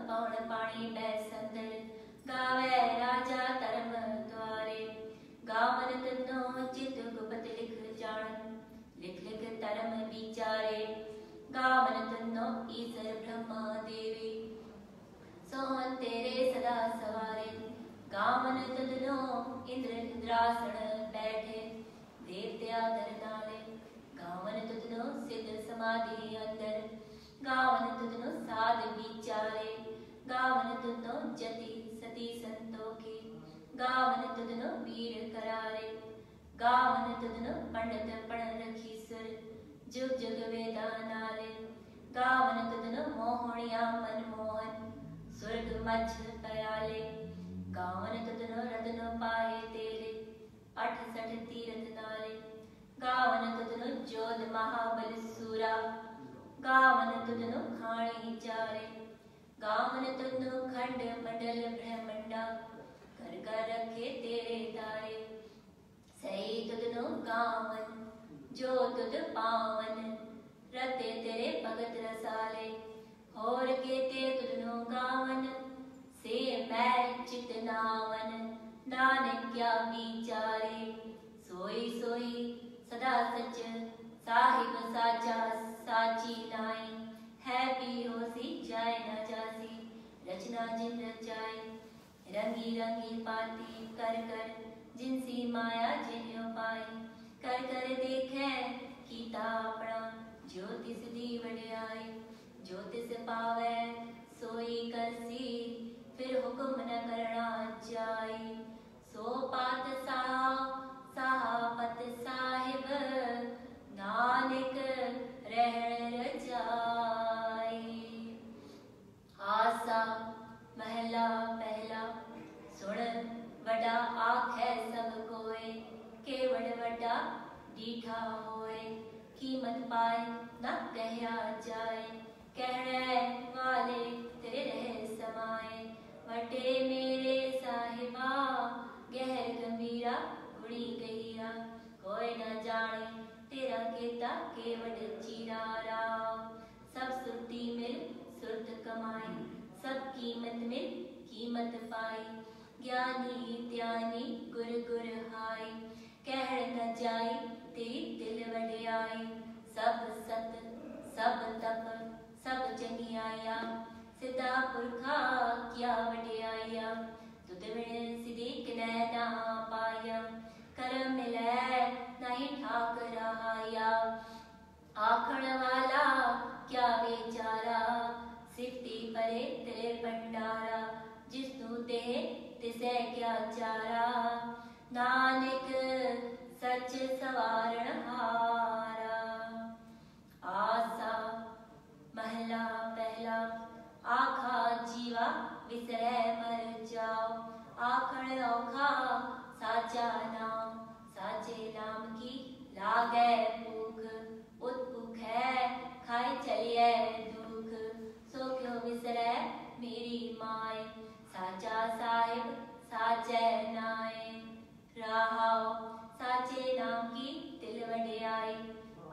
पवन पानी बैसंदर गावे राजा धर्म द्वारे गावन तनो चित गुपत लिख जान लिख लिख धर्म विचारे। गावन तनो ईश्वर ब्रह्मा देवी। सोहन तेरे सदा सवारे। गावन तदनो इंद्र इंद्रासन बैठे। देवत्या दरनाले गावन तदनो सिद्ध समाधि अंदर। गावन तदनो साध विचारे। गावन तदनो जति सती संतोखे गावन तदनो वीर करारे। गावन तदनो पंडित पण रखी सुर जुग जुग वेदा नाले गावन तदनो मोहनिया मनमोहन। स्वर्ग मछ पयाले। गावन तदनो रतनो पाए तेरे अठ सठ तीरथ नाले गावन तदनो जोध महाबल सूरा। गावन तदनो खाणी चारे। गावन तदनो खंड मंडल ब्रह्मंडा कर कर रखे तेरे तारे सही तुदनो गावन जो तुद पावन। रते तेरे भगत रसाले होर के ते तुदनो गावन से मैं चित नावन नानक क्या विचारे। सोई सोई सदा सच, साहिब साचा साची नाई। है होसी जाए न जासी, रचना जिन रचाई, रंगी रंगी पाती कर कर, जिनसी माया जिन्यो पाई कर कर देखे कीता अपना, ज्योतिष दी वड्याई ज्योतिष पावे, सोई करसी, फिर हुक्म न करना जाई सो पात साह साहपत साहिब, नानक रहण रजाई आसा, महला, पहला। सुन, वडा आखे सब कोय केवड़ वडा डीठा होए। कीमत पाए न कहया जाए कहने वाले तेरे रह समाए। वटे मेरे साहिबा, गहर गंभीरा गुड़ी गहिरा कोई न जाने तेरा केता केवड़ चीरा राव सब सुरती मिल सुरत कमाई, सब कीमत मिल कीमत पाई। ज्ञानी त्यानी गुर गुर हाय कह न जाई तेरी दिल वड्याई सब सत, सब तप, सब जनियाया सिदा पुरखा क्या वड्याया। तुद विण सिदिक नैना पाया कर मिलै नहीं ठाक रहाया। आखण वाला क्या बेचारा सिफती परे तेरे भंडारा, जिसनु दे तिसे क्या चारा नानक, सच सवारण हारा। आसा महला, पहला, आखा, जीवा, विसरे मर जाओ। आखण, औखा, साचा नाम, साचे नाम की लागे भूख उत्भुख है, खाए चलिए दुख। विसरे मेरी माए, साचा साहिब साचे नाए। रहाओ, साचे नाम की दिल वड्याई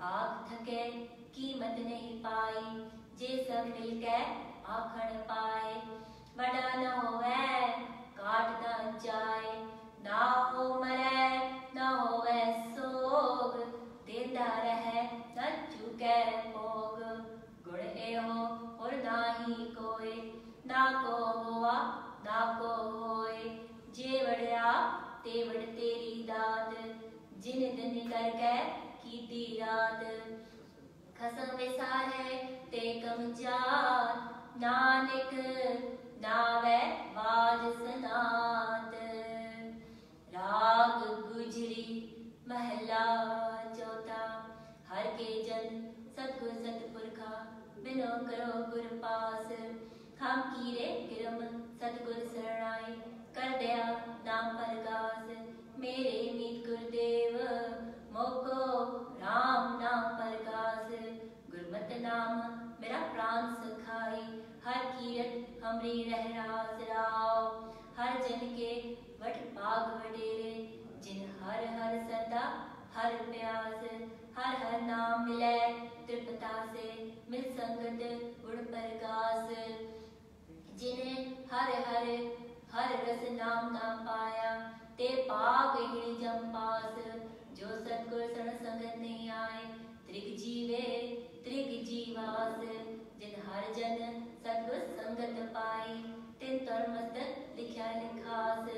आख थके, कीमत नहीं पाई जे सब मिलके आखण पाए। बड़ा न होवे काट न जाए। ना हो मरे, न होवे सोग। देंदा रहे, न चुके भोग। गुण ए हो और ना ही कोई ना को हुआ ना को होए। जे वड़या, ते वड़ तेरी दात। जिन दिन करके कीती रात। खसम विसारे ते कम जात। नानक, नावे बाज सनात। राग गुजरी, महला चौथा। हर के जन सतगुर सतपुरखा बिनो करो गुर पास। हम कीरे गिरम सतगुर हर रस नाम ना पाया ते पाप ही जम पास जो सतगुर सण संगत नहीं आए त्रिग जीवे त्रिग जीवास जिन हर जन सतगुर संगत पाई तिन तर मस्तक लिखा लिखास,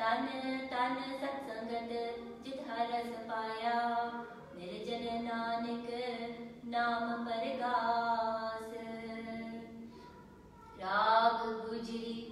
तन तन सत संगत जित हर रस पाया, निर्जन नानक नाम परगास। राग गुजरी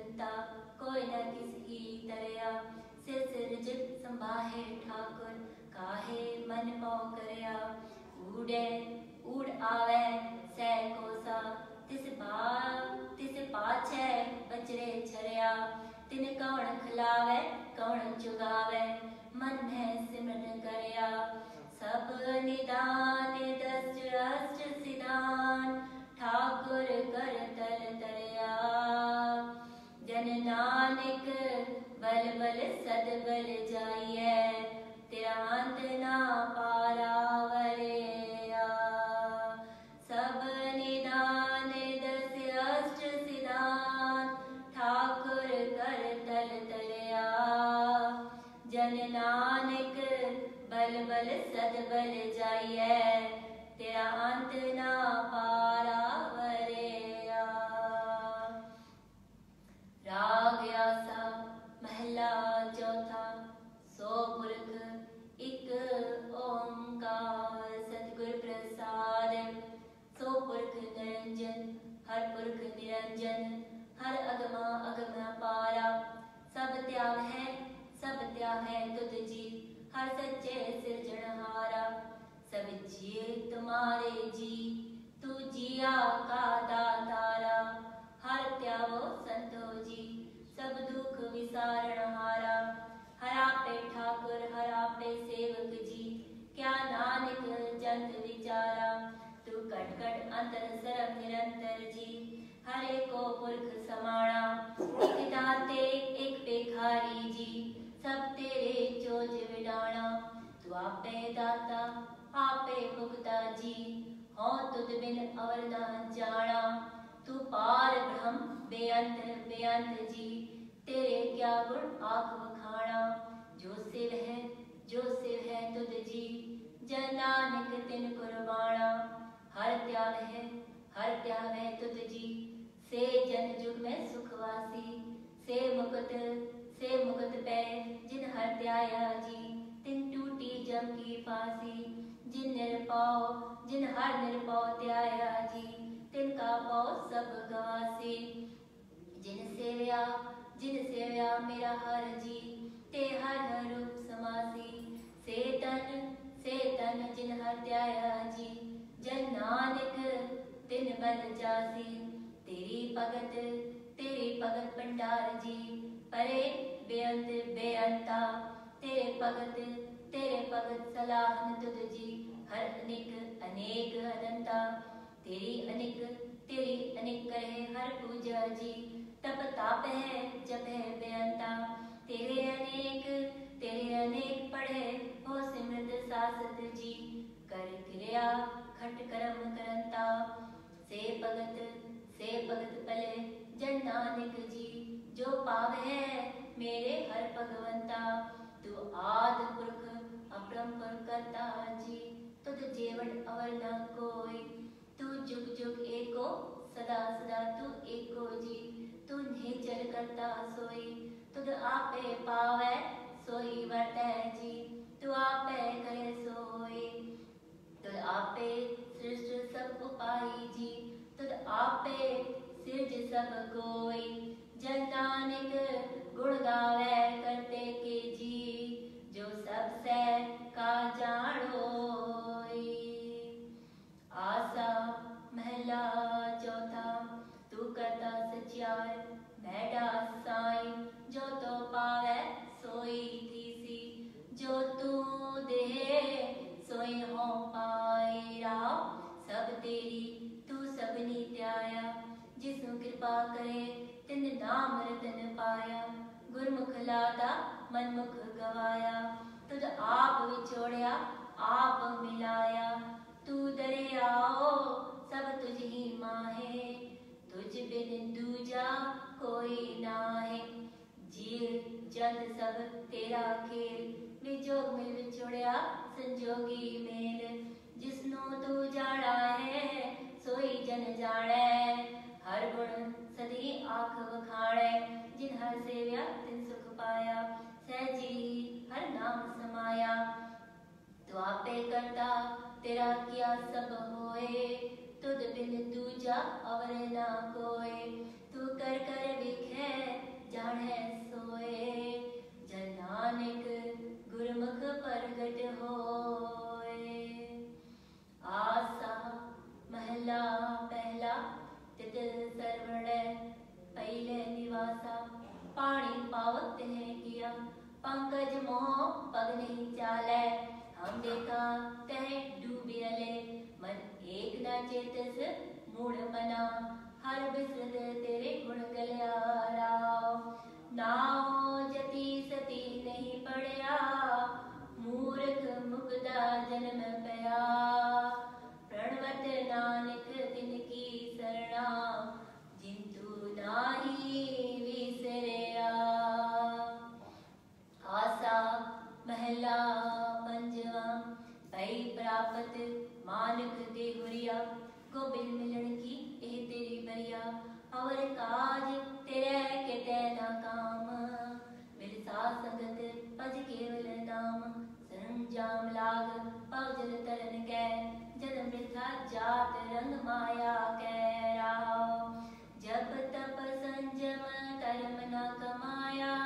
बिनता कोई न किसी तरया। सिर सिर जित संभाहे ठाकुर, काहे मन पौ करया। उड़े उड़ आवे, सै कोसा। तिस पा, तिस पाछे बचरे छरया। तिन कौन खिलावे, कौन चुगावे। मन में सिमरन करया। सब निदान, दस अष्ट सिदान ठाकुर कर तल तरया जन नानक बल बल सद बल जाइए। तेरा अंत ना पारा वरेया सब निदान दस अष्ट सिदान ठाकुर कर तल तरया जन नानक बल बल सद बल जाइए। तेरा ना पारा महला चौथा सो पुरख एक ओंकार सतगुर प्रसाद। सो पुरख निरंजन, हर पुरख निरंजन, हर अगमा अगम पारा। सब त्याग है, सब त्याग है तुझ जी, हर सच्चे सिरजनहारा सब जिए तुम्हारे जी, तू जिया का दातारा। हर त्यागो संतो जी। सब दुख विसारण हारा। हरा पे ठाकुर हरा पे सेवक जी, क्या नानक जंत विचारा। तू कट कट अंतर सरम निरंतर जी, हरे को पुरख समाणा। एक दाते, एक पेखारी जी, सब तेरे चोज विडाणा। तू आपे दाता, आपे भुगता जी, हो तुद बिन अवर ना जाना तू पार ब्रह्म, बेअंत बेअंत जी तेरे क्या गुण आख बखाना? जो सिर है, जो सिर है तुद जी जन नानक तिन कुर्बाना। हर त्याग है, हर त्याग है तुद जी से जन जुग में सुखवासी। से मुकुट से मुकुट पे जिन हर त्याया जी, तिन टूटी जम की फांसी। जिन निरपाओ, जिन हर निरपाओ त्याया जी तिनका पाओ सब गवासी जिन सेव्या जिन सेव्या मेरा हर जी, ते हर रूप समासी। से तन से तन जिन हर त्याया जी, जन नानक तिन बल जासी। तेरी भगत तेरी भगत भंडार जी, परे बेअंत बेअंता। तेरे भगत तेरे भगत सलाहन तुझ जी, हर अनेक अनेक अनंता। तेरी अनेक तेरी अनेक करे हर पूजा जी। तप ताप है, जप है बेअंता। तेरे अनेक तेरे अनेक पढ़े हो सिमरत सासत जी। कर क्रिया खट करम करंता। से भगत से भगत पले जन नानक जी। जो पाव है, मेरे हर भगवंता। तू आद पुरख अपरंपर करता जी। तुझ जेवण अवर न कोई। तू जुग जुग एको, सदा सदा तू एको जी। तू निचर करता सोई, तुद आपे पावे, सोई वर्तै जी। तू आपे करे सोई, तुद आपे सृष्ट सब उपाई जी। तुद आपे सिरज सब कोई, जन नानक गुण गावे करते के जी। जो सबसे का जाणोई आसा महला चौथा, तू करता विचार मैडा साई जो तो पावे सोई थी जो तू दे सोई हो पाई रहा सब तेरी तू सबनी त्याया, जिसनु कृपा करे तिन नाम रतन पाया, गुरमुख लादा मनमुख गवाया, तुझ आप विछोड़या आप मिलाया तू दरियाओ, सब तुझ ही माहे। तुझ बिन दूजा कोई ना है जीव जद सब तेरा खेल। विजोग मिल विछोड़या संजोगी मेल। जिसनो तू जाड़ा है, सोई जन जाने हर गुण सदी आख वखाणे, जिन हर सेव्या तिन सुख पाया। सहजी हर नाम समाया। तो आपे करता, तेरा किया सब होए। तुद बिन दूजा अवर ना कोए। तू कर कर विखे जाने सोए। जन नानक गुरमुख प्रगट होए। आसा महला, पहला, तित सरवण, पहले निवासा। पानी पावत है किया, पंकज मोह पग नहीं चाले। हम देखा तह डूबियले मन एक न चेतस मूढ़ मना। हर बिसरत तेरे गुण गलियारा। नाओ जति सती नहीं पड़या, मूर्ख मुक्ता जन्म पया। प्रणवत नानक तिनकी शरणा जिंतु नाही विसरया। आसा महला भई प्राप्त मानक दे हुरिया गोबिंद मिलन की एह तेरी बरिया, और काज तेरे के तेना काम। मेरे साथ संगत पज केवल नाम सरंजाम लाग पवजल तरन कै, जन्म मृथा जात रंग माया कै राव जब तप संजम धर्म न कमाया,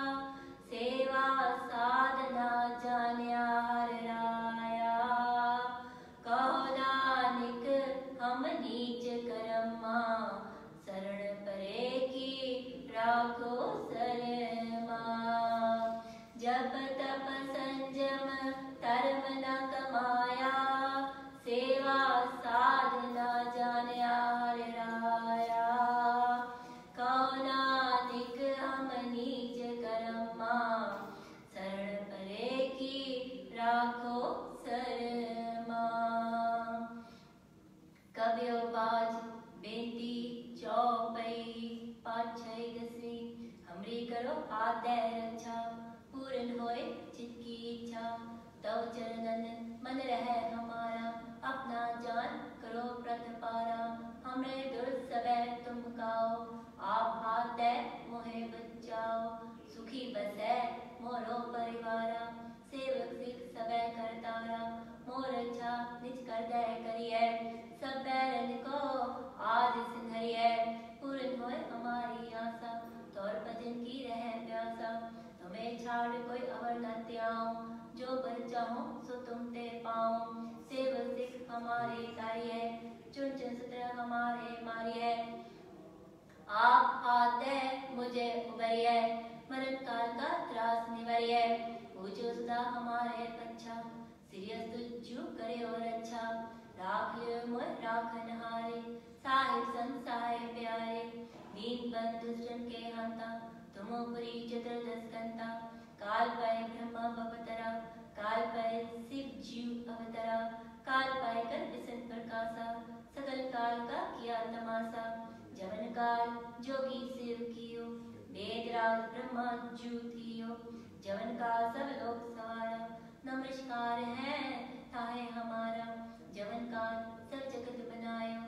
सेवा साधना जान्या तव चरणन, मन रहे हमारा। अपना जान करो प्रतिपारा हमरे दुर सबे तुम काओ। आप हाथ दे मोहे बचाओ सुखी बसे मोरो परिवारा। सेवक सिख सबे करतारा मोर अच्छा निज कर दे करिए। सब बैरन को आज सिंहरिए पूर्ण होए हमारी आशा। तौर भजन की रहे प्यासा। तुम्हें छाड़ कोई अवर न त्याऊं, जो बन चाहो सो तुम ते पाऊँ। सेवक सिख हमारे तारिये चुन चुन सत्र हमारे मारिये आप आते मुझे उबरिए, मरण काल का त्रास निवरिए। पूजो सदा हमारे पच्छा, सिरियस तुझू करे और अच्छा। राख लियो मोर राखन हारे साहिब संसाय प्यारे। दीन बंधु दुष्टन के हंता तुम उपरी चतुर्दश कंता काल पाए ब्रह्मा भवतरा काल पाए शिव जीव अवतरा काल पाए कर विसन प्रकाशा सकल काल का किया तमाशा जवन काल जोगी शिव कियो, वेद राज ब्रह्मा जू जवन का सब लोग सवारा, नमस्कार है थाहे हमारा जवन का सब जगत बनायो,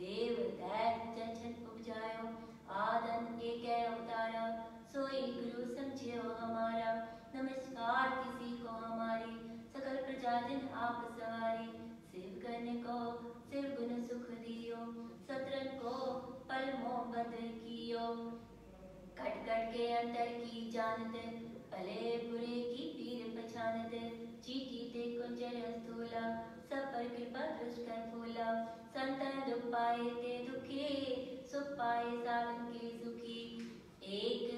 देव दैत जन उपजायो आदन एक अवतारा, सोई गुरु समझियो हमारा। नमस्कार किसी को हमारी, सकल प्रजाजन आप सवारी शिव करने को शिव गुण सुख दियो, सत्रन को पल मोहब्बत कियो। कट कट के अंतर की जानत भले बुरे की पीर पहचानत चीटी ते कुंजर स्थूला, सब पर कृपा दृष्ट फूला। संतन दुख ते दुखी सुख पाए के सुखी। एक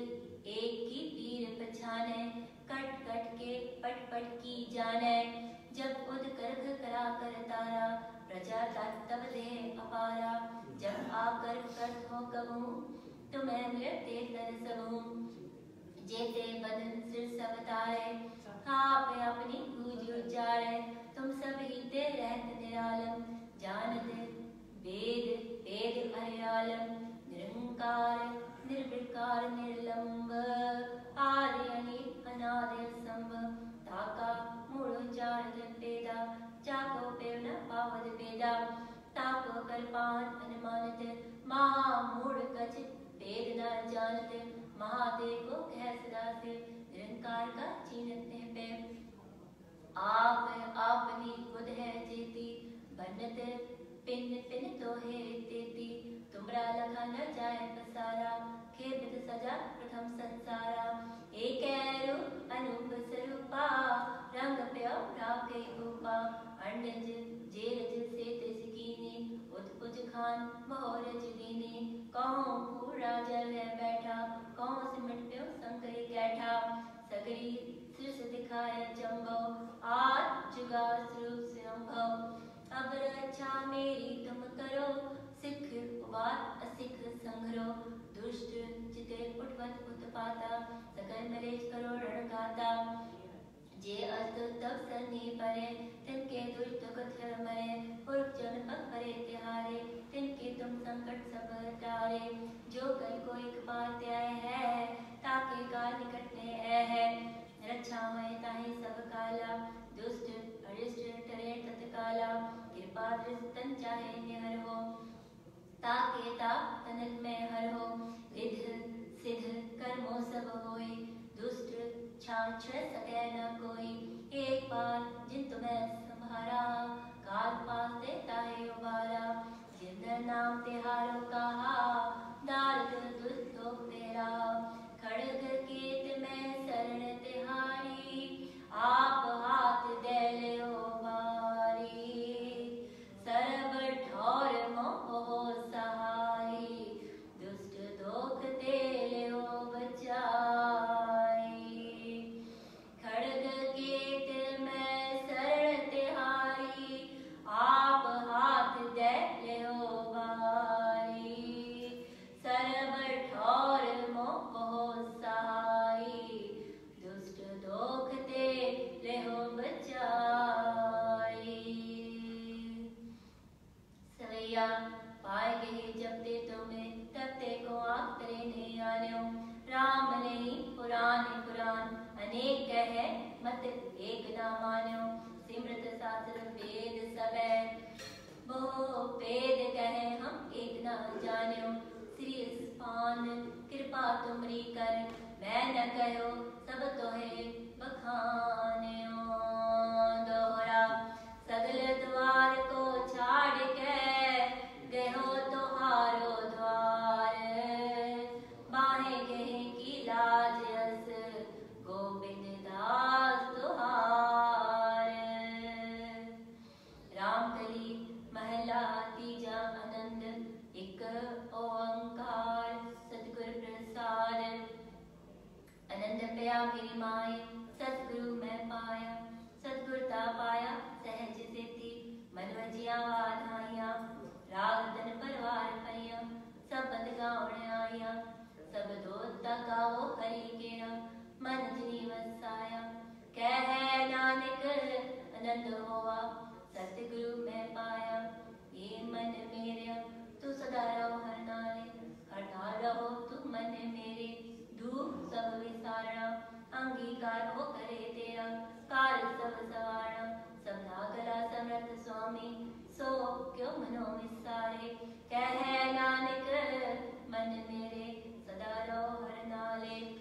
एक की पीर पछाने, कट कट के पट पट की जाने। जब उद गर्भ करा कर तारा, प्रजा तब दे अपारा। जब आकर कर हो कबू तुम्हें मृत्य तर सबू। जेते बदन सिर सब तारे, आप अपनी पूज उजारे तुम सब हिते रहत निरालम। जानत, वेद वेद हरियालम निरंकार, निर्विकार, निर्लंब अनित अनादि संभ ताका मूळ चार पेदा, चाको, पेवना, पावद, पेदा ताको कल्पान, अनुमानित महामूढ़ कच वेद न जानत, महादेव को कह सदा से निरंकार का चीनते, पे। आप प्रथम संसारा एक रूप अनूप स्वरूपा। रंग प्यो राके उपा अंडज जेरज से त्रिसकीने उत्पुज खान मोहरज दीने कहो पूरा जल है बैठा। कौन सिमट प्यो संकरी कैठा सगरी सिर दिखाए जम्बो आज जुगा स्वरूप स्वयंभव अब रक्षा मेरी तुम करो। सिख वार असिख संघरो। दुष्ट चिते उठवत उत्पाता सकल मलेश करो रणगाता। जे अस्त तब सन्नी परे, तिनके दुष्ट कथर मरे। पुरख जन पग परे तिहारे, तिनके तुम संकट सब टारे जो कल को एक बार त्याय है, ताके काल निकटने ऐ है। रक्षा में ताहि सब काला, दुष्ट अरिष्ट टरे तत्काला। कृपा दृष्टन चाहे निहर हो। ता तनक में हर हो रिध सिद्ध कर्मो सब होए दुष्ट छाछ सके न कोई। एक बार जिन तुम्हें संभारा काल पास देता है उबारा। जिंदर नाम तिहारो कहा दार्द दुष्टो तेरा। खड़ग केत में शरण तिहारी, आप हाथ दे ले बारी। सर्व ठौर मोह सहाय अनेक है मत एक ना मान्यो सिमृत शास्त्र वेद सबे। वेद कहे हम एक ना जान्यो। श्री स्पान कृपा तुमरी कर। मैं न कहो, सब तो है बखान्यो पया, सतगुरु मैं पाया सतगुरता पाया, सहज सेती मन वजिया वाधाइया राग धन परवार परिया सब बंद गावण आया, सब दोता गावो हरि केरा मन जिनी वसाया कह नानक, आनंद होवा, सतगुरु मैं पाया, ये मन मेरे, तू सदा रहो हर नाले, हर नाल रहो तू मन मेरे दुख सब विसारणा अंगीकार हो करे तेरा कार्य सब सवारणा सबना करा समर्थ स्वामी, सो क्यों मनो विसारे कह नानक, मन मेरे सदा रहो हर नाले।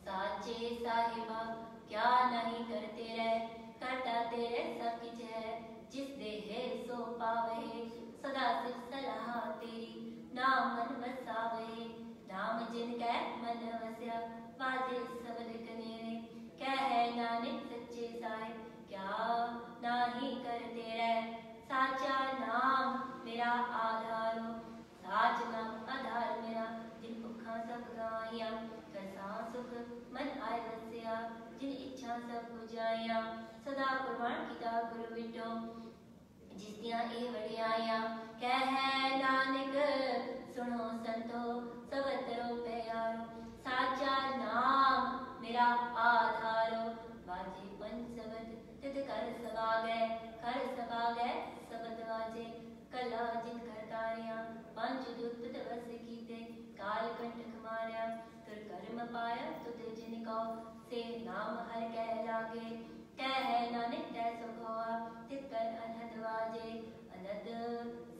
साचे साहिबा, क्या नहीं करते रह? करता तेरे सब किच है। जिस दे है सो पावे, सदा सिर सलाह तेरी, नाम मन बसावे। नाम जिन कै मन वस्या, बाजे सबल कनेरे। कह नानक सच्चे साए, क्या नाही करते रह साचा नाम मेरा आधारो, साच नाम आधार मेरा, जिन भुखा सब गाया कसा सुख मन आय वस्या, जिन इच्छा सब बुझाया सदा कुर्बान किता गुरु बिटो जिस दिया ए वड़ियाया कह नानक सुनो संतो सबतरो प्यारो, साचा नाम मेरा आधारो। बाजे पंचवट तिद कर सबा गए कर सबा गए सबत बाजे। कला जिन करतारिया, पंच दुत तवस कीते। काल कंटक मारया तुर कर्म पाया तुत जिन को। से नाम हर कह लागे तह नानक तह सुखोआ। तित कर अनहद बाजे अनद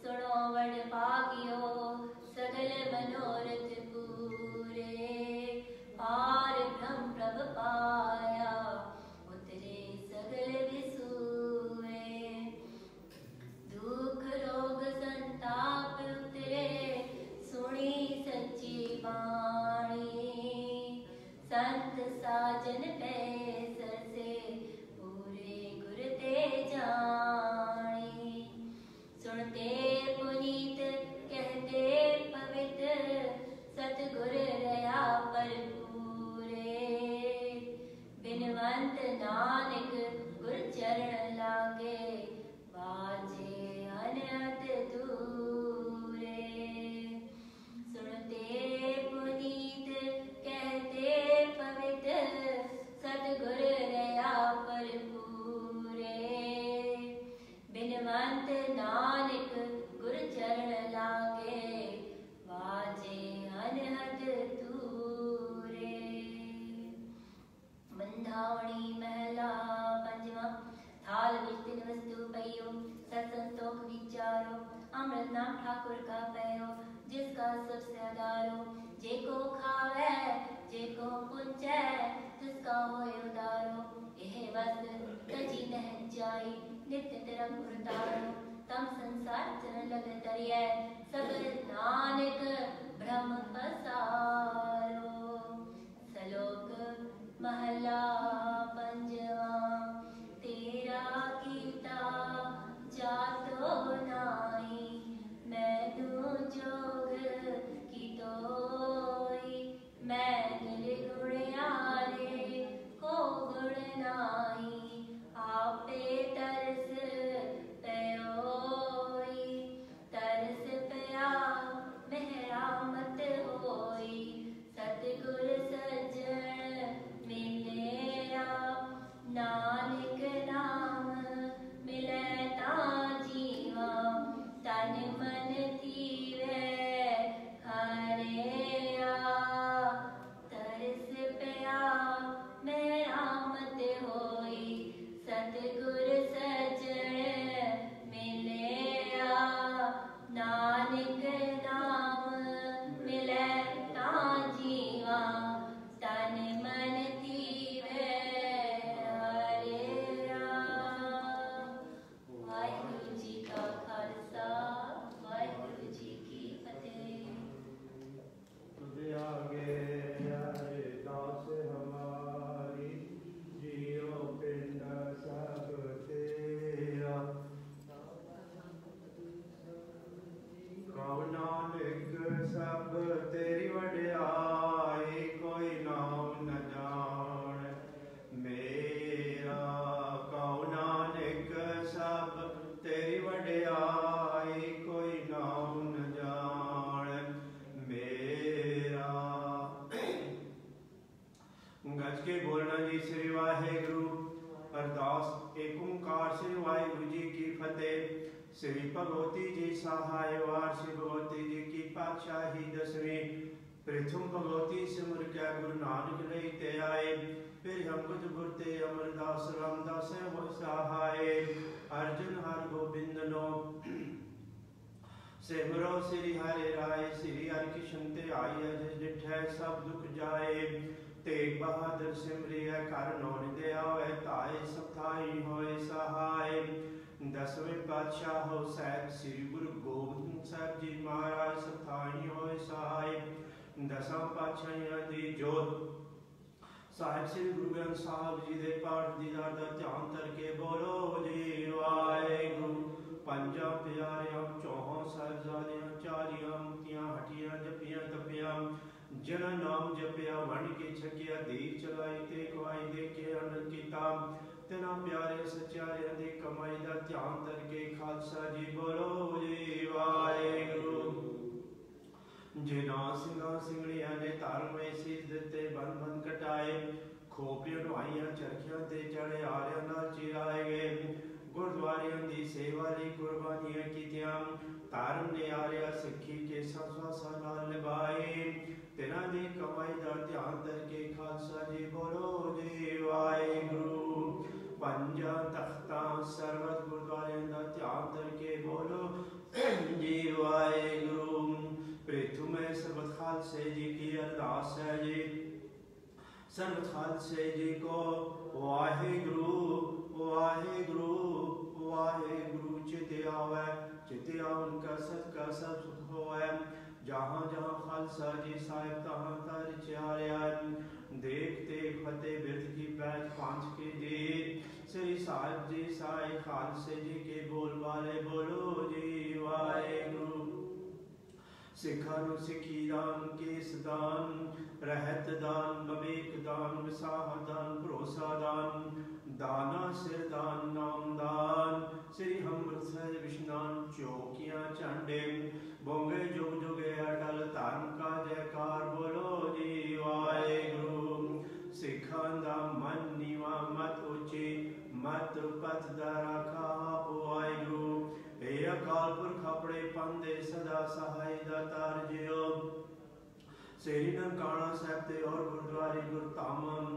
सुनो बड़ पागियो। सगल मनोरथ पूरे। पार ब्रह्म प्रभ पार। उचारो अमृत नाम ठाकुर का पैरो, जिसका सब अदारो जे को खावे, जे को पुंजे, जिसका हो उदारो। यह वस्त्र कजी नह जाई, नित्य तेरा पुरतारो तम संसार चरण लग तरिय, सब नानक ब्रह्म पसारो। सलोक महला पंजवा। मैनू ਸਿਮਰੋ ਸ੍ਰੀ ਹਰਿ ਰਾਏ ਸ੍ਰੀ ਹਰਿ ਕ੍ਰਿਸ਼ਨ ਤੇ ਆਈ ਅਜ ਡਿਠੈ ਸਭ ਦੁਖ ਜਾਏ ਤੇਗ ਬਹਾਦਰ ਸਿਮਰਿਆ ਕਰ ਨੋਨ ਦੇ ਆਵੇ ਤਾਏ ਸਥਾਈ ਹੋਏ ਸਹਾਇ ਦਸਵੇਂ ਪਾਤਸ਼ਾਹ ਹੋ ਸਾਹਿਬ ਸ੍ਰੀ ਗੁਰੂ ਗੋਬਿੰਦ ਸਾਹਿਬ ਜੀ ਮਹਾਰਾਜ ਸਥਾਈ ਹੋਏ ਸਹਾਇ ਦਸਾਂ ਪਾਤਸ਼ਾਹਾਂ ਦੀ ਜੋਤ ਸਾਹਿਬ ਸ੍ਰੀ ਗੁਰੂ ਗ੍ਰੰਥ ਸਾਹਿਬ ਜੀ ਦੇ ਪਾਠ ਦੀਦਾਰ ਦਾ ਧਿਆਨ ਕਰਕੇ ਬੋਲੋ ਜੀ ਵਾਹਿਗੁਰੂ ਪੰਜਾਂ ਪਿਆਰਿਆਂ, ਚੌਹਾਂ ਸਾਹਿਬਜ਼ਾਦਿਆਂ, ਚਾਰੀਆਂ ਮੁਕਤੀਆਂ ਹਟੀਆਂ, ਜਪੀਆਂ ਤਪੀਆਂ ਜਨ ਨਾਮ ਜਪਿਆ, ਵੰਡ ਕੇ ਛਕਿਆ ਦੀਪ ਚਲਾਈ ਤੇ ਖਵਾਈ ਦੇ ਕੇ ਅਨੰਦ ਕੀਤਾ। ਤੇਨਾ ਪਿਆਰੇ ਸਚਿਆਰਿਆਂ ਦੇ ਕਮਾਈ ਦਾ ਧਿਆਨ ਕਰਕੇ ਖਾਲਸਾ ਜੀ ਬੋਲੋ, ਜੀ ਵਾਹਿਗੁਰੂ। ਜਿਨਾ ਸਿੰਘਾਂ ਸਿੰਘੜੀਆਂ ਨੇ ਧਰਮ ਵਿੱਚ ਸੀਸ ਦਿੱਤੇ, ਬੰਨ ਬੰਨ ਕਟਾਏ ਖੋਪਰੀਆਂ ਨਵਾਈਆਂ ਚਰਖੀਆਂ ਤੇ ਚੜੇ ਆਰਿਆਂ ਨਾਲ ਚਿਰਾਏ ਗਏ। गुरुद्वारे दी सेवाली कुर्बानियाँ की त्याम तारम ने आर्या सखी के सासा सालाल निभाए तेरा ने कमाई दा ध्यान धर के खालसा जी बोलो जी वाहेगुरु पंजा तख्ता सरबत गुरुद्वारे दा ध्यान धर के बोलो जी वाहेगुरु प्रेथु में सरबत खालसे जी की अरदास है जी। सरबत खालसे जी ਵਾਹਿਗੁਰੂ ਵਾਹਿਗੁਰੂ ਚਿਤੇ ਆਵੇ ਚਿਤੇ ਆਵਨ ਕਾ ਸਦਕਾ ਸਭ ਸੁਖ ਹੋਵੇ ਜਹਾਂ ਜਹਾਂ ਖਾਲਸਾ ਜੀ ਸਾਹਿਬ ਤਹਾਂ ਤਰ ਚਾਰਿਆ ਦੇਖ ਤੇ ਫਤਿਹ ਬਿਰਧ ਕੀ ਪੈਜ ਪਾਂਚ ਕੇ ਜੀ ਸ੍ਰੀ ਸਾਹਿਬ ਜੀ ਸਾਈ ਖਾਲਸੇ ਜੀ ਕੇ ਬੋਲ ਵਾਲੇ ਬੋਲੋ ਜੀ ਵਾਹਿਗੁਰੂ ਸਿੱਖਾਂ ਨੂੰ ਸਿੱਖੀ ਦਾਨ ਕੇਸ ਦਾਨ ਰਹਿਤ ਦਾਨ ਬਵੇਕ ਦਾਨ ਵਿਸਾਹ ਦਾਨ ਭਰੋਸਾ दाना सिर दान, नाम दान। श्री अमृतसर विष्णान चौकिया चांडे बोंगे जोग जोगे अटल तान का जयकार बोलो जी वाहे गुरु दा मन निवा मत उची, मत पथ दरा खा वाहे हे अकाल पुरख अपने पंदे सदा सहाय दातार जियो। श्री ननकाना साहब ते और गुरुद्वारे गुरु तामम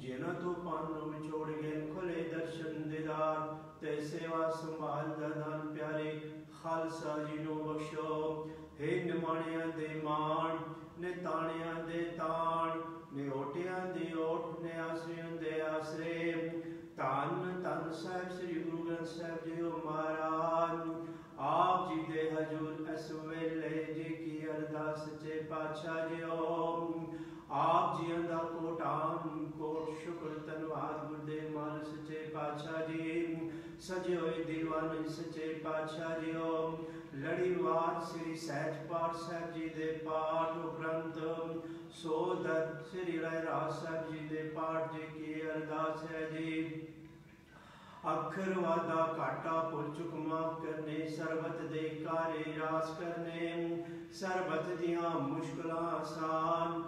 ਜਿਨ੍ਹਾਂ ਤੋਂ ਪੰਨ ਨੂੰ ਵਿਛੋੜ ਗਏ ਖੁਲੇ ਦਰਸ਼ਨ ਦੇਦਾਰ ਤੇ ਸੇਵਾ ਸੰਭਾਲ ਦਾ ਦਾਨ ਪਿਆਰੇ ਖਾਲਸਾ ਜੀ ਨੂੰ ਬਖਸ਼ੋ। ਹੇ ਨਿਮਾਣਿਆਂ ਦੇ ਮਾਣ ਨੇ ਤਾਣਿਆਂ ਦੇ ਤਾਣ ਨੇ ਓਟਿਆਂ ਦੇ ਓਟ ਨੇ ਆਸਰਿਆਂ ਦੇ ਆਸਰੇ। ਧੰਨ ਧੰਨ ਸਾਹਿਬ ਸ੍ਰੀ ਗੁਰੂ ਗ੍ਰੰਥ ਸਾਹਿਬ ਜੀ ਮਹਾਰਾਜ। ਆਪ ਜੀ ਦੇ ਹਜੂਰ ਇਸ ਵੇਲੇ ਜੀ ਕੀ ਅਰਦਾਸ ਸੱਚੇ ਪਾਤਸ਼ਾਹ ਜੀਓ। ਆਪ ਜੀਆਂ ਦਾ ਕੋਟਾਨ कोट शुक्र धनवान गुरुदेव मान सचे पाछा जी सजो दिलवान सचे पाछा जी ओम लड़ीवार श्री सहज पाठ साहब जी दे पाठ उपरंत सोदत श्री राय राज साहब जी दे पाठ जी की अरदास है जी। अक्षर वादा काटा पुल चुक माफ़ करने, सरबत दे कारे रास करने, सरबत दिया मुश्किल आसान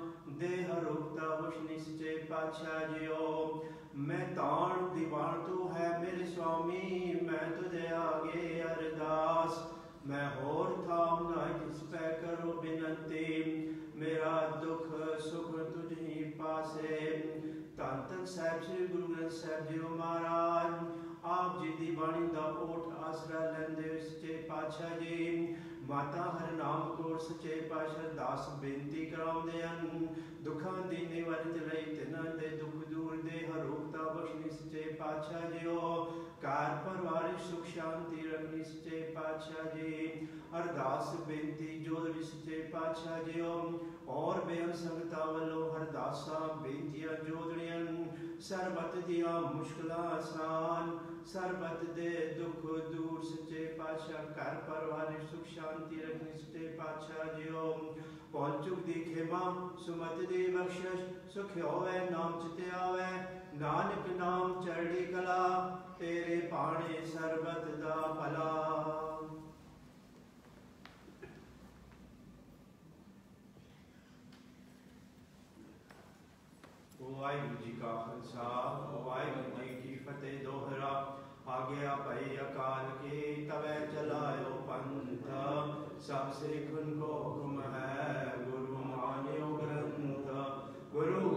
ਦੇਹ ਰੁਕਤਾ ਵਸ਼ਨੀ ਸਚੇ ਪਾਤਸ਼ਾਹ ਜਿਓ ਮੈਂ ਤਾਣ ਦੀਵਾਨ ਤੂੰ ਹੈ ਮੇਰੇ ਸੁਆਮੀ ਮੈਂ ਤੁਝੇ ਆਗੇ ਅਰਦਾਸ। ਮੈਂ ਹੋਰ ਥਾਮ ਨਾ ਕਿਸ ਪੈ ਕਰੋ ਬਿਨੰਤੀ। ਮੇਰਾ ਦੁੱਖ ਸੁਖ ਤੁਝ ਹੀ ਪਾਸੇ। ਧੰਨ ਧੰਨ ਸਾਹਿਬ, ਸ੍ਰੀ ਗੁਰੂ ਗ੍ਰੰਥ ਸਾਹਿਬ ਜੀ ਮਹਾਰਾਜ। ਆਪ ਜੀ ਦੀ ਬਾਣੀ ਦਾ ਓਟ ਆਸਰਾ ਲੈਂਦੇ ਸੱਚੇ ਪਾਤਸ਼ਾਹ ਜੀ। ਮਾਤਾ ਹਰਨਾਮ ਕੋਰ ਸੱਚੇ ਪਾਤਸ਼ਾਹ ਦਾਸ ਬੇਨਤੀ ਕਰਾਉਂਦੇ ਹਨ ਦੁੱਖਾਂ ਦੀ ਨਿਵਾਰਤ ਲਈ ਤਿਨਾਂ ਦੇ ਦੁੱਖ ਦੂਰ ਦੇ ਹਰੋਗਤਾ ਬਖਸ਼ਣੀ ਸੱਚੇ ਪਾਤਸ਼ਾਹ ਜੀਓ। ਘਰ ਪਰਿਵਾਰ ਸੁਖ ਸ਼ਾਂਤੀ ਰੱਖਣੀ ਸੱਚੇ ਪਾਤਸ਼ਾਹ ਜੀ। ਅਰਦਾਸ ਬੇਨਤੀ ਜੋਦ ਵੀ ਪਾਤਸ਼ਾਹ ਜੀਓ। ਔਰ ਬੇਅੰਤ ਸੰਗਤਾਂ ਵੱਲੋਂ ਹਰਦਾਸਾਂ ਬੇਨਤੀਆਂ ਜੋਦਣੀਆਂ ਸਰਬਤ ਦੀਆਂ ਮੁਸ਼ਕਲਾਂ ਆਸਾਨ। ਸਰਬਤ ਦੇ ਦੁੱਖ ਦੂਰ ਸੱਚੇ ਪਾਤਸ਼ਾਹ ਘਰ ਪਰਿਵਾਰ ਸੁਖ ਸ਼ਾਂਤੀ ਰੱਖਣੀ ਸੱਚੇ ਪਾਤਸ਼ਾਹ ਜੀਓ ਪਹੁੰਚੁਕ ਦੀ ਖੇਮਾ ਸੁਮਤ ਦੀ ਬਖਸ਼ਿਸ਼ ਸੁਖ ਹੋਵੇ ਨਾਮ ਚਿਤੇ ਆਵੇ ਨਾਨਕ ਨਾਮ ਚੜ੍ਹਦੀ ਕਲਾ ਤੇਰੇ ਬਾਣੇ ਸਰਬਤ ਦਾ ਭਲਾ ਵਾਹਿਗੁਰੂ ਜੀ ਕਾ ਖਾਲਸਾ, ਵਾਹਿਗੁਰੂ ਜੀ ਕੀ ਫਤਿਹ, ਦੋਹਰਾ आज्ञा भय काल की तब चलायो पंथ सबसे खुन को हुक्म है, गुरु मान्यो ग्रंथ। गुरु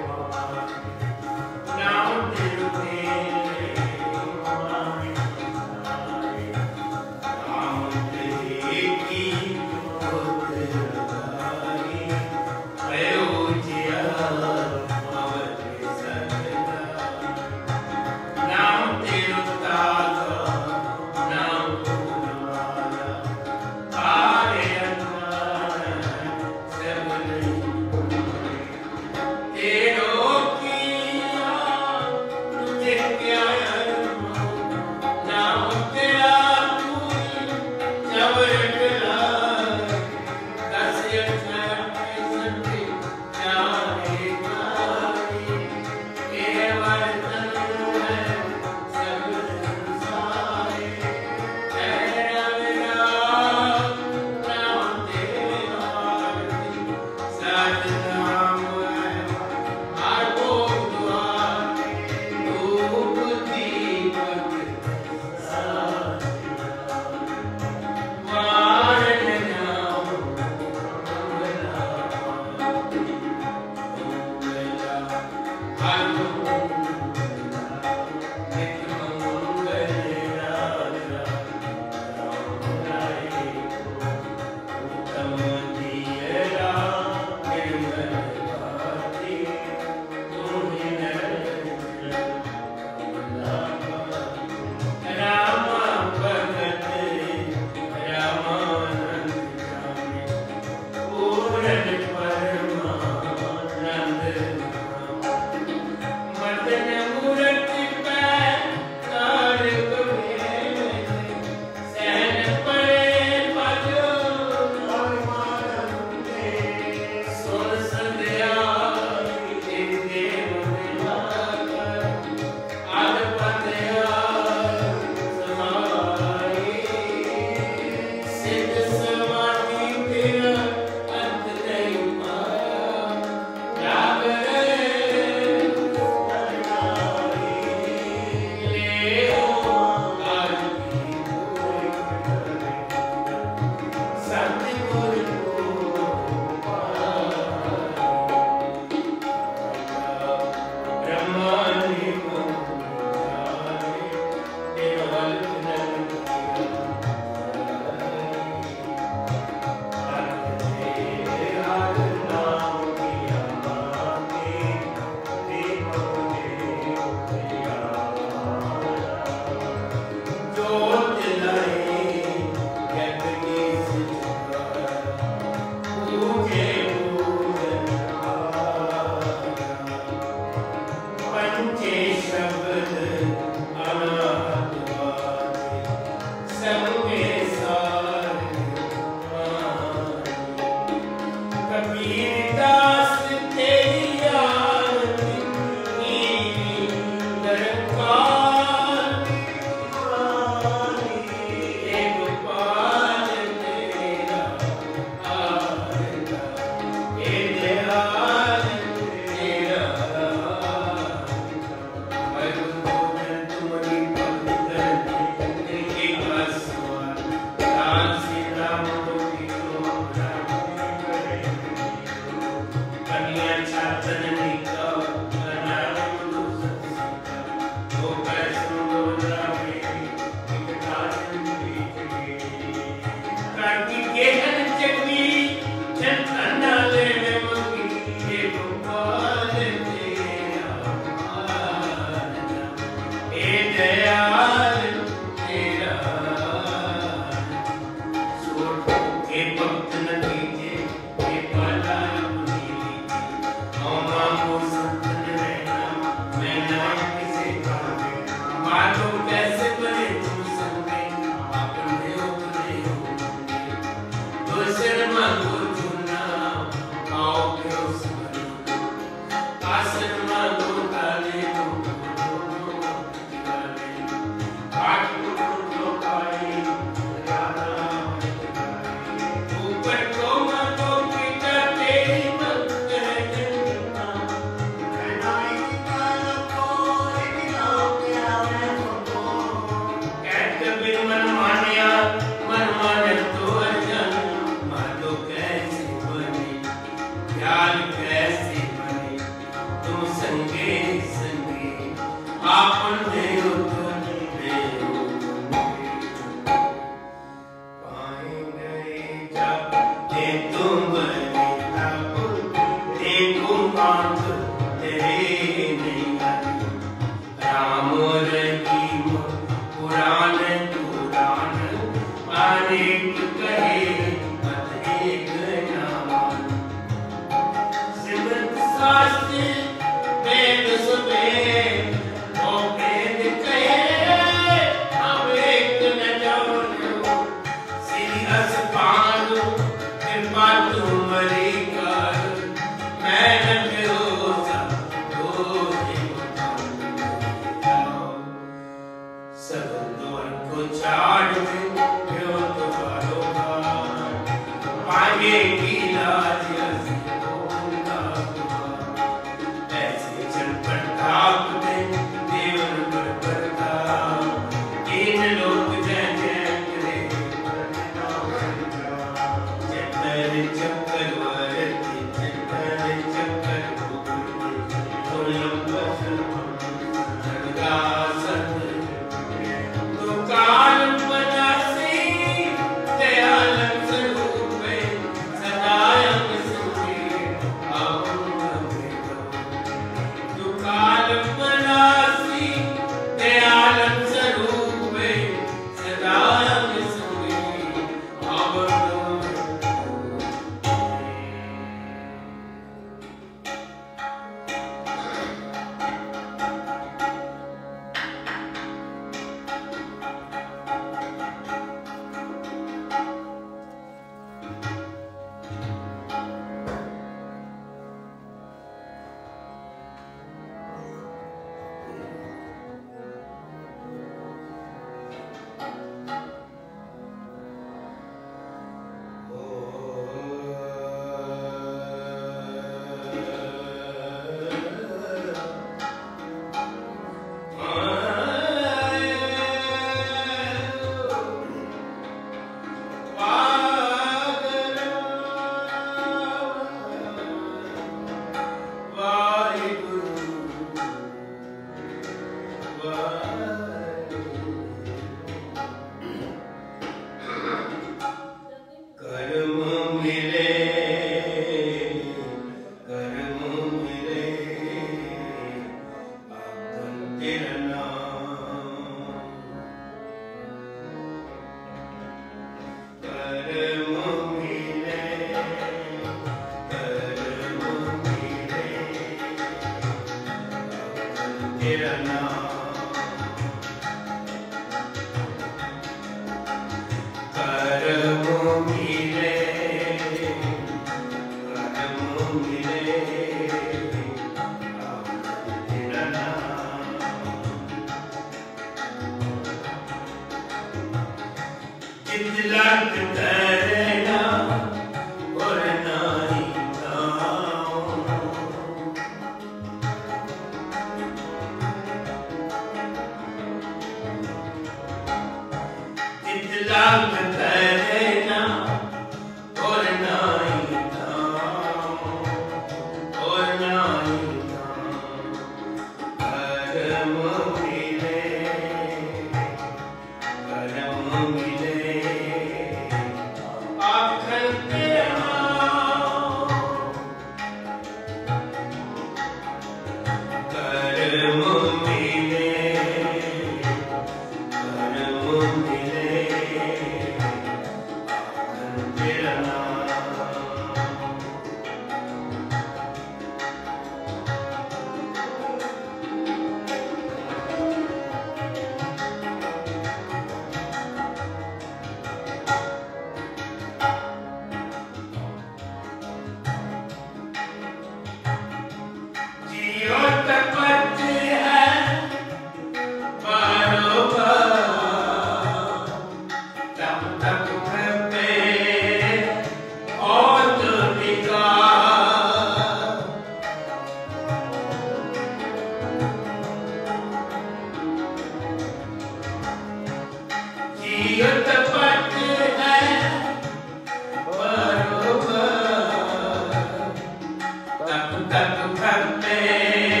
tap tap tap tap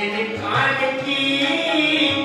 எனக்கு காலத்தில்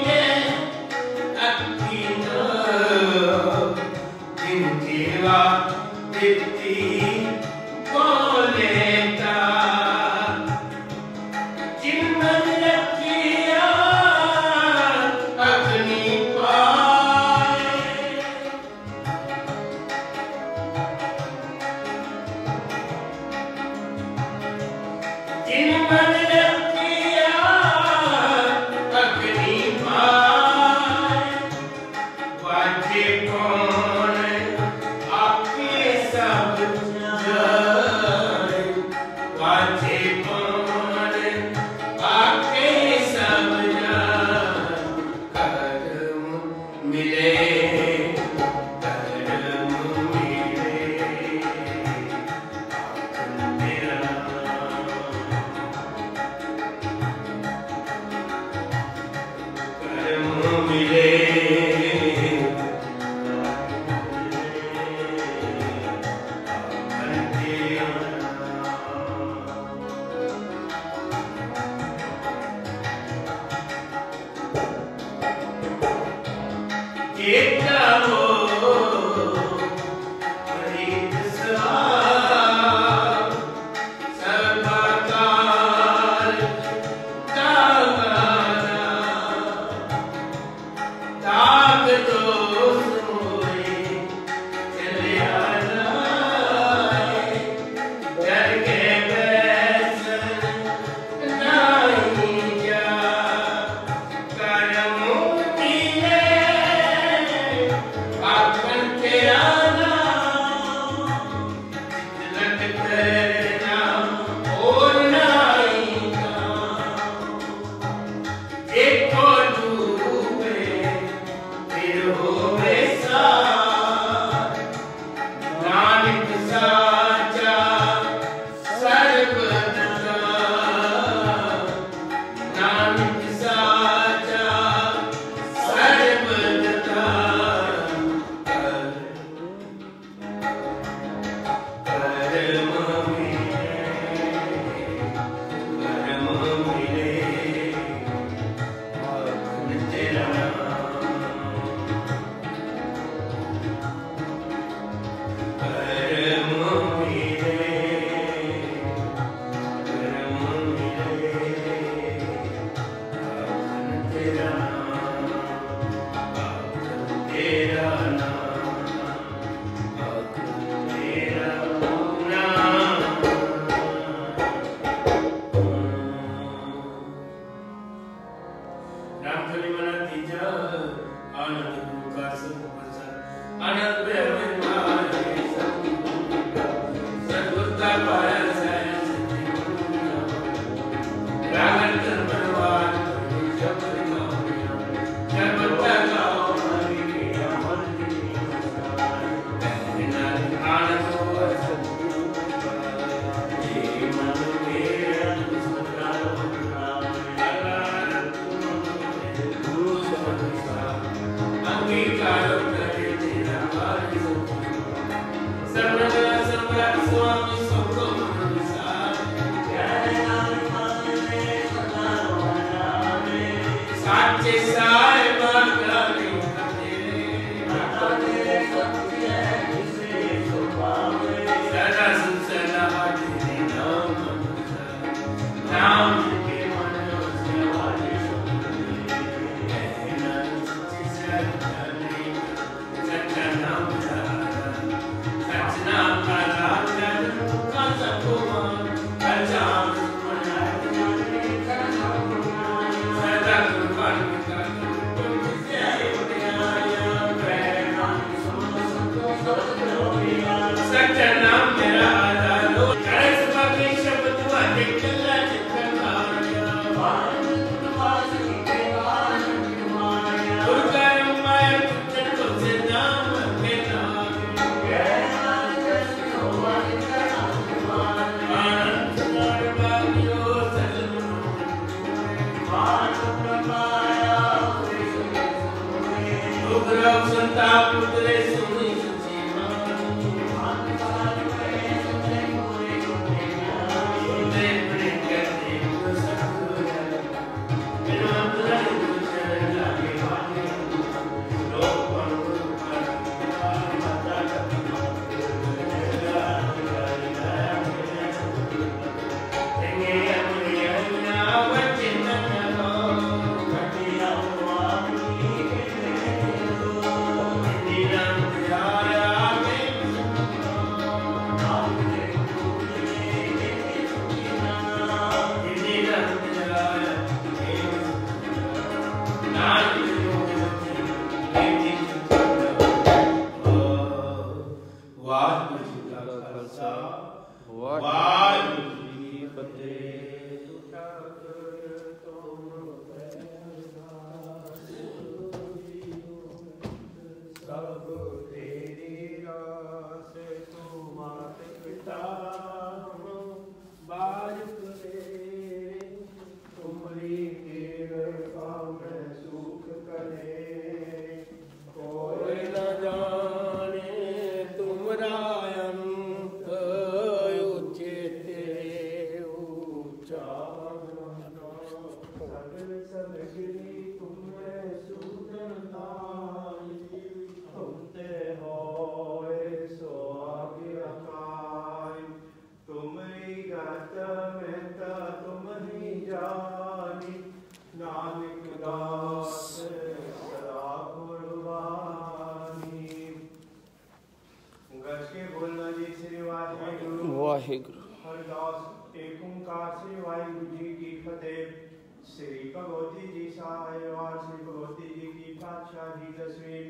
साय और श्री भगवती जी की पातशाह जी तस्वीर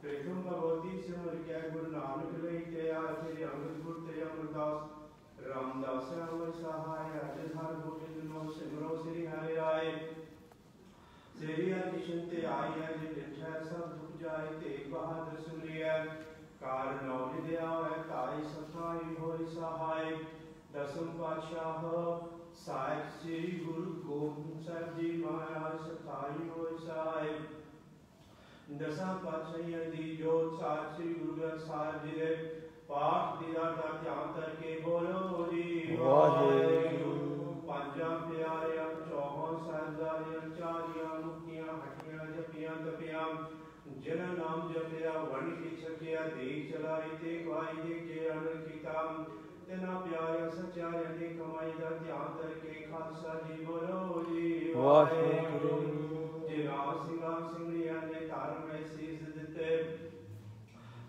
प्रेतुम भगवती समर क्या गुरु नानक लई तया श्री अमृत गुरु तया अमरदास रामदास अमर सहाय अजधार गोविंद नो सिमरो श्री हरि राय श्री अतिशन ते आई है जे इच्छा सब दुख जाए ते बहादुर सुमरिया कारण और दया है ताई सताई होई सहाय। दसम पातशाह ਸਾਹਿਬ ਸ੍ਰੀ ਗੁਰੂ ਗੋਬਿੰਦ ਸਾਹਿਬ ਜੀ ਮਹਾਰਾਜ ਸਤਾਈ ਹੋਏ ਸਾਹਿਬ ਦਸਾਂ ਪਾਤਸ਼ਾਹੀਆਂ ਦੀ ਜੋਤ ਸਾਹਿਬ ਸ੍ਰੀ ਗੁਰੂ ਗ੍ਰੰਥ ਸਾਹਿਬ ਜੀ ਦੇ ਪਾਠ ਦੀਦਾਰ ਦਾ ਧਿਆਨ ਕਰਕੇ ਬੋਲੋ ਜੀ ਵਾਹਿਗੁਰੂ ਪੰਜਾਂ ਪਿਆਰਿਆਂ ਚੌਹਾਂ ਸਾਹਿਬਾਂ ਚਾਰੀਆਂ ਮੁਕੀਆਂ ਹਟੀਆਂ ਜਪੀਆਂ ਤਪੀਆਂ ਜਿਨ ਨਾਮ ਜਪਿਆ ਵਣ ਕੀ ਛਕਿਆ ਦੇ ਚਲਾਈ ਤੇ ਵਾਈ ਦੇ ਕੇ ਅਨ ਕੀ ਕਾਮ ਤੇਨਾ ਪਿਆਰਿਆ ਸਚਾਰਿਆ ਦੀ ਕਮਾਈ ਦਾ ਧਿਆਨ ਕਰਕੇ ਖਾਲਸਾ ਜੀ ਬੋਲੋ ਜੀ ਵਾਹਿਗੁਰੂ। ਜੀ ਰਾਮ ਸਿੰਘਾਂ ਸਿੰਘਿਆਂ ਨੇ ਧਰਮ ਐਸੀਸ ਦਿੱਤੇ।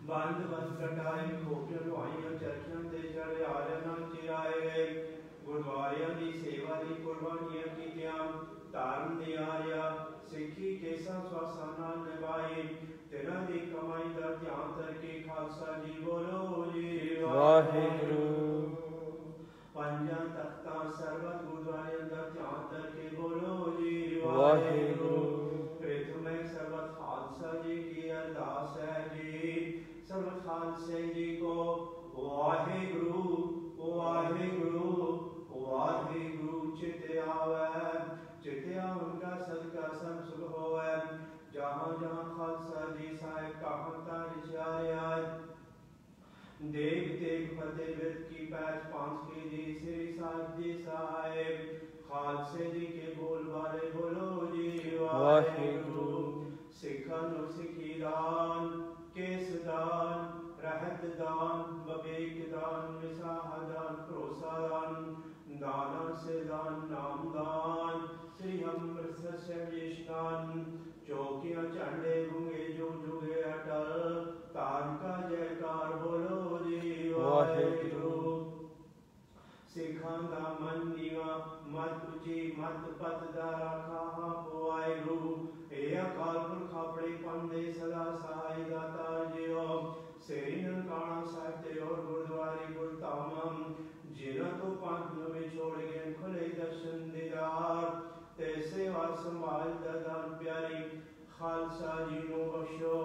ਬੰਦ ਬੰਦ ਕਟਾਏ ਖੋਪੇ ਰੁਆਈਆਂ ਚਰਖਿਆਂ ਤੇ ਚੜੇ ਆਰਿਆਂ ਚਿਰਾਏ। ਗਏ ਗੁਰਦੁਆਰਿਆਂ ਦੀ ਸੇਵਾ ਦੀ ਕੁਰਬਾਨੀਆਂ ਕੀਤੀਆਂ ਧਰਮ ਦੇ ਆਰਿਆ ਸਿੱਖੀ ਕੇਸਾਂ ਸਵਾਸਾਂ ਨਾਲ ਨਿਭਾਏ। ਤੇਰਾ ਦੀ ਕਮਾਈ ਦਾ ਧਿਆਨ ਕਰਕੇ ਖਾਲਸਾ ਜੀ ਬੋਲੋ ਜੀ ਵਾਹਿਗੁਰੂ। पंजा तख्ता सर्वत गुरुद्वारे अंदर चादर के बोलो जी वाहेगुरु। प्रथमे सर्वत खालसा जी की अरदास है जी सर्वत खालसे जी को वाहेगुरु वाहेगुरु वाहेगुरु चित आवे चित उनका सदका सब सुख होवे। जहाँ जहाँ खालसा जी साहेब का होता इशारे आए देव तेग फतेह व्रत की पैच पाँच के जी श्री साहिब साहेब खालसे जी के बोल बारे बोलो जी, वाहेगुरु। सिखन और सिखी दान, केस दान, रहत दान, बबेक दान, मिसाह दान भरोसा दान, दाना से दान, नाम दान, श्री अमृतसर से स्नान चौकियाँ झंडे होंगे सिखांदा मन नीवा मत उजे मत पत दारा खाहा पुआए गुरु हे अकाल पुरख अपने पंदे सदा सहाय दाता जियो श्री ननकाणा साहिब ते और गुरुद्वारे गुरधाम जिना तो पंथ नवे छोड़ गए खुले दर्शन दीदार ते सेवा संभाल दादान प्यारी खालसा जी नो बख्शो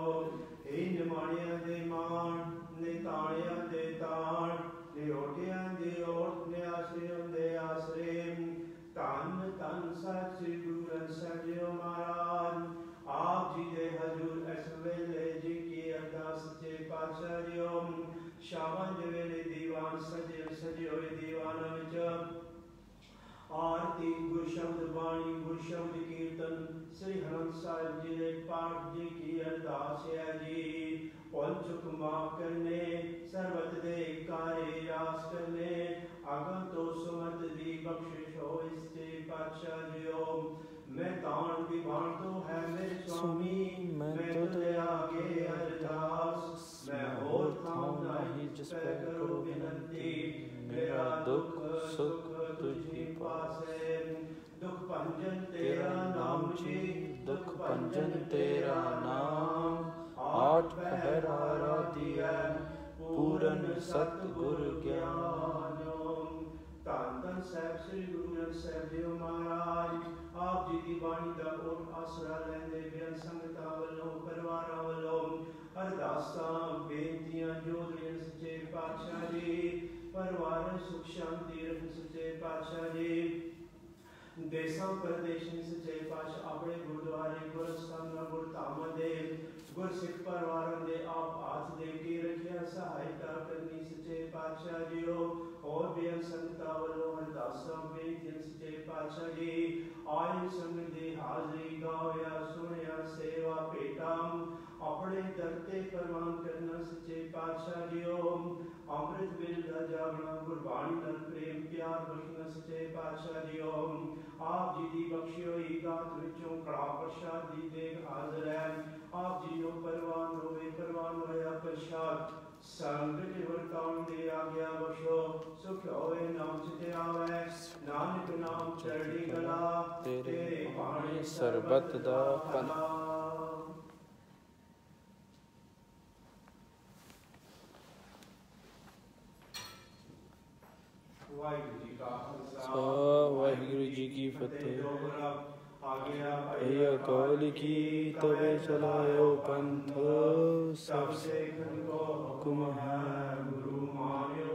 हे निमाणिया दे मान निताणिया दे ताण निरोटिया दे ओट ਦੇ ਆਸਰੇ ਧੰਨ ਧੰਨ ਸਤਿ ਗੁਰੂ ਸਜਿਓ ਮਹਾਰਾਜ ਆਪ ਜੀ ਦੇ ਹਜ਼ੂਰ ਇਸ ਵੇਲੇ ਜੀ ਕੀ ਅਰਦਾਸ ਸੱਚੇ ਪਾਤਸ਼ਾਹ ਜੀਓ ਸ਼ਾਮਾਂ ਦੇ ਵੇਲੇ ਦੀਵਾਨ ਸਜਿਓ ਸਜਿਓ ਦੀਵਾਨ ਵਿੱਚ ਆਰਤੀ ਗੁਰ ਸ਼ਬਦ ਬਾਣੀ ਗੁਰ ਸ਼ਬਦ ਕੀਰਤਨ ਸ੍ਰੀ ਹਰੰਦ ਸਾਹਿਬ ਜੀ ਦੇ ਪਾਠ ਜੀ ਕੀ ਅਰਦਾਸ ਹੈ ਜੀ ਪੰਚੁਕ ਮਾਫ ਕਰਨੇ ਸਰਬਤ ਦੇ ਕਾਰੇ ਰਾਸ ਕਰਨੇ आगंतो सुमत दीपक्षिषो पाचार्यो मैं ताण विभाण तो है मेरे स्वामी मैं तो दया के अरदास। मैं और थाम नहीं जिस पर करो विनती। मेरा दुख सुख तुझी पास। दुख पंजन तेरा नाम जी दुख पंजन तेरा नाम। आठ पहर आरा दिया पूरन सतगुर ज्ञान। ਧੰਨ ਧੰਨ ਸਾਹਿਬ ਸ੍ਰੀ ਗੁਰੂ ਗ੍ਰੰਥ ਸਾਹਿਬ ਜੀ ਮਹਾਰਾਜ। ਆਪ ਜੀ ਦੀ ਬਾਣੀ ਦਾ ਓਟ ਆਸਰਾ ਲੈਂਦੇ ਬਿਆਨ ਸੰਗਤਾਂ ਵੱਲੋਂ, ਪਰਿਵਾਰਾਂ ਵੱਲੋਂ। ਅਰਦਾਸਾਂ, ਬੇਨਤੀਆਂ ਜੋੜੀਆਂ ਸੱਚੇ ਪਾਤਸ਼ਾਹ ਜੀ। ਪਰਿਵਾਰ ਸੁਖ, ਸ਼ਾਂਤੀ ਰੱਖ ਸੱਚੇ ਪਾਤਸ਼ਾਹ ਜੀ। ਦੇਸਾਂ, ਪ੍ਰਦੇਸ਼ਾਂ ਸੱਚੇ ਪਾਤਸ਼ਾਹ ਆਪਣੇ ਗੁਰਦੁਆਰੇ, ਗੁਰਸਥਾਨਾਂ, ਗੁਰਧਾਮਾਂ ਦੇ गुरसिख परवारंदे आप आज देव की रखिया सहायता करनी सचे पातशाह जी हो और बेअन संतावलो हरदासा में दिन सचे पातशाह जी। आय संग दे हाजरी गावया सुनया सेवा पेटाम। अपने दर ते परवान करना सचे पातशाह जी अमृत मिल जागना गुरबाणी तन प्रेम प्यार बखना सचे पातशाह जी आप जी दी बख्शियो होई गात विचों कड़ा प्रसाद दी देख हाजर है आप जी यो परवान होवे परवान होया प्रसाद। संग के काम दे आ गया बख्शो। सुख होए नाम चिते आवे। नानक नाम चढ़ी गला तेरे पानी सरबत दा पना ਵਾਹਿਗੁਰੂ ਜੀ ਕੀ ਫਤਿਹ ਆ ਗਿਆ ਇਹ ਅਕਾਲ ਕੀ ਤਵੇ ਚਲਾਇਓ ਪੰਥ ਸਭ ਸਭ ਸੇ ਕੋ ਹੁਕਮ ਹੈ ਗੁਰੂ ਮਾਨਿਓ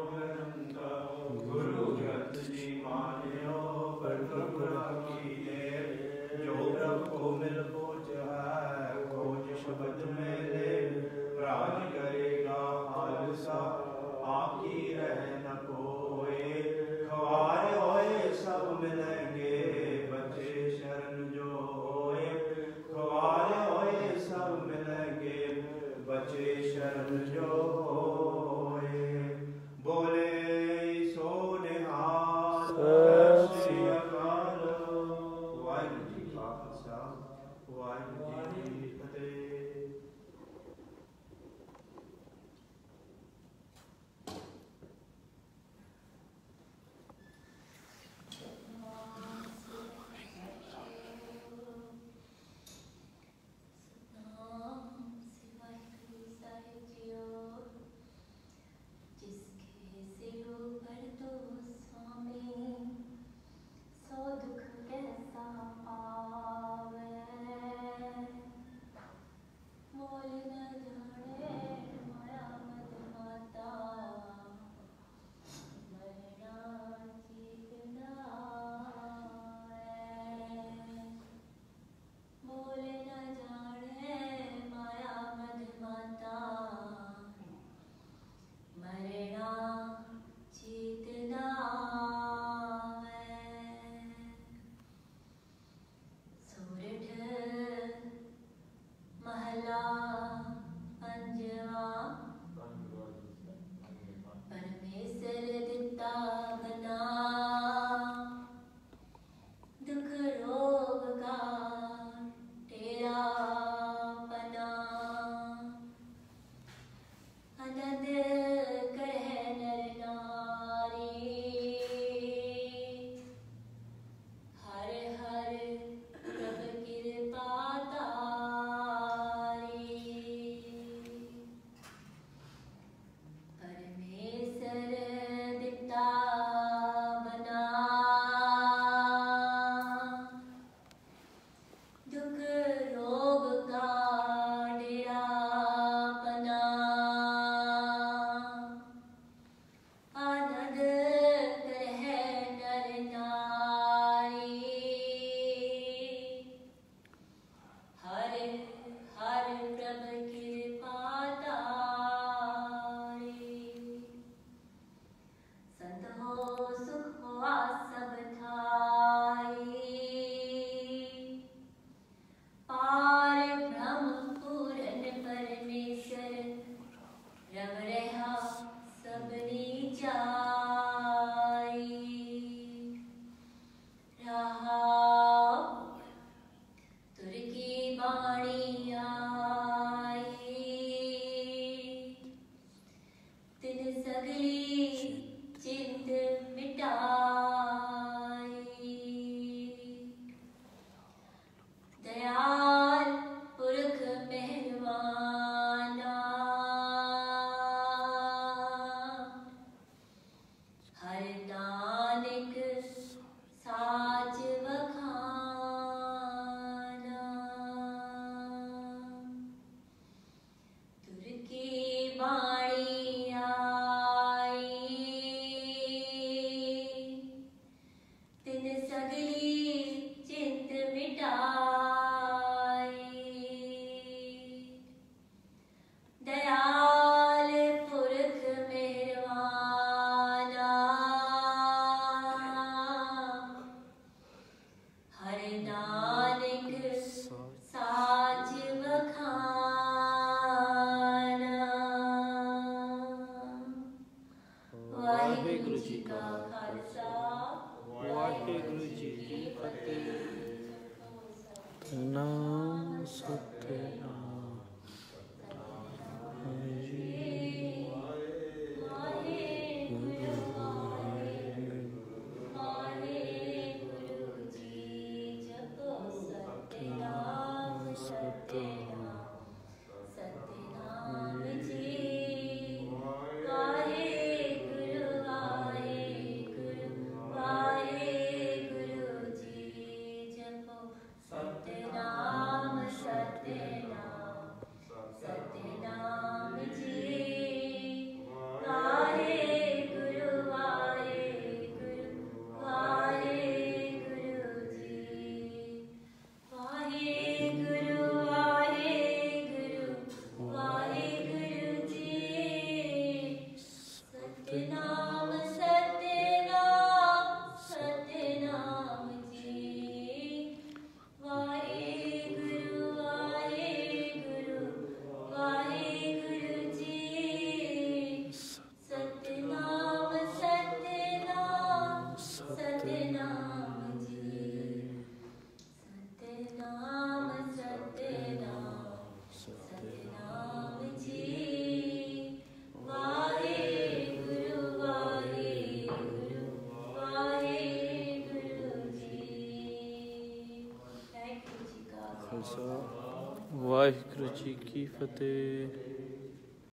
ਕੀ ਫਤਿਹ।